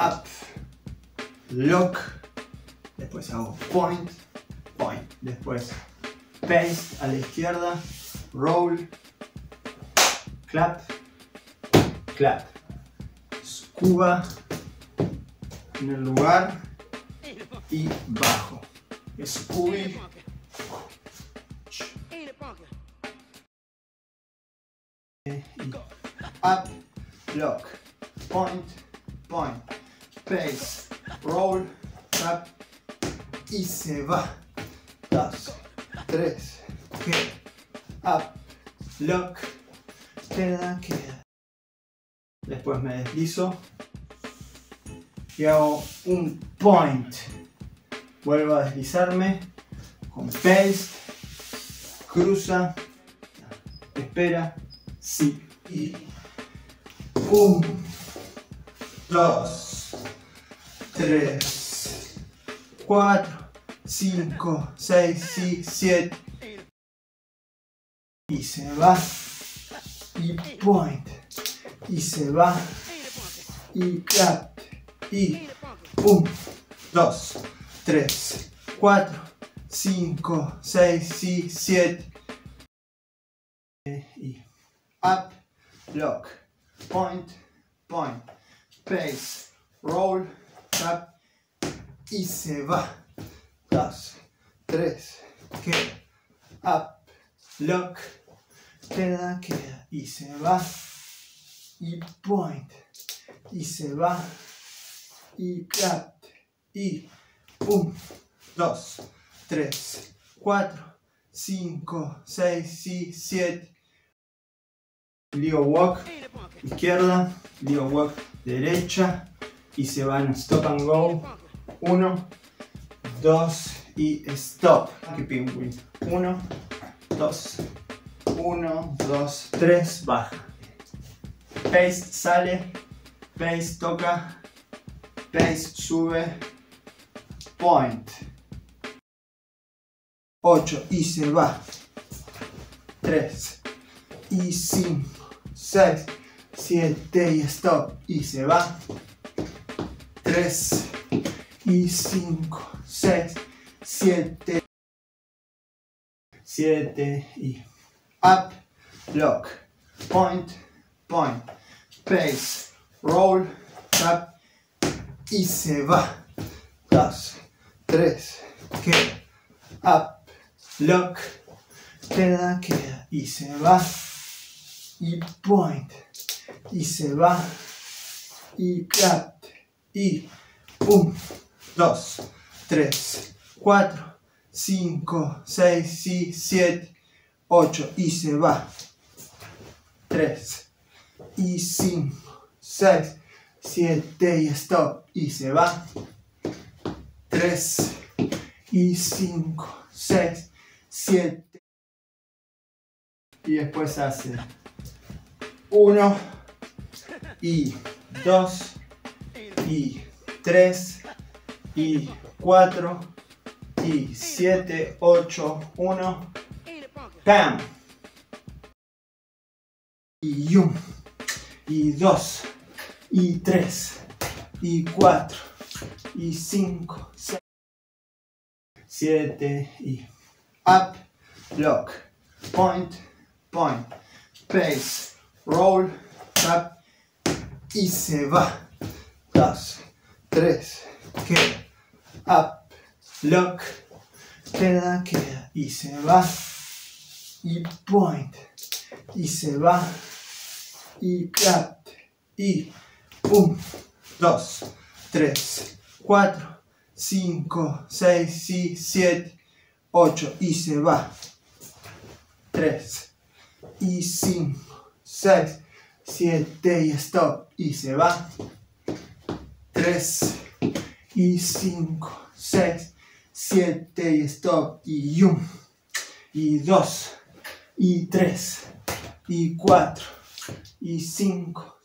up, lock, después hago point, point, después paste a la izquierda, roll, clap, clap, scuba en el lugar y bajo, scooby, up, lock, point, point, pace, roll, tap y se va. Dos, tres, up, lock, queda, queda. Después me deslizo y hago un point. Vuelvo a deslizarme con paste, cruza, espera, sí. Y un, dos, tres, cuatro, cinco, seis, sí, siete. Y se va. Y point. Y se va. Y clap. Y un, dos, tres, cuatro, cinco, seis, sí, siete. Y up, lock, point, point, pace, roll, tap y se va. Dos, tres, queda, up, lock, queda, queda y se va. Y point, y se va. Y clap, y un, dos, tres, cuatro, cinco, seis, sí, siete. Leo walk, izquierda, Leo walk, derecha y se van stop and go. Uno, dos y stop. Keeping wheel. Uno, dos, uno, dos, tres, baja. Paste sale, paste toca, paste sube, point. 8 y se va. 3 y 5, 6, 7 y stop y se va. 3 y 5, 6, 7, 7 y up, lock, point, point, pace, roll, tap y se va. 2, 3, que up, lock, queda, queda y se va. Y point, y se va. Y clap, y 1, 2, 3, 4, 5, 6, 7, 8 y se va. 3 y 5, 6, 7 y stop y se va. 3 y 5, 6, 7 y después hace 1 y 2 y 3 y 4 y 7, 8, 1, ¡pam! Y 1 y 2 y 3 y 4 y 5, 6, 7 y up, lock, point, point, pace, roll, tap y se va. 2, 3, queda, up, lock, queda, queda y se va. Y point, y se va. Y clap, y 1, 2, 3, 4, 5, 6, 7, 8 y se va. 3 y 5, 6, 7 y stop y se va. 3 y 5, 6, 7 y stop y 1 y 2 y 3 y 4 y 5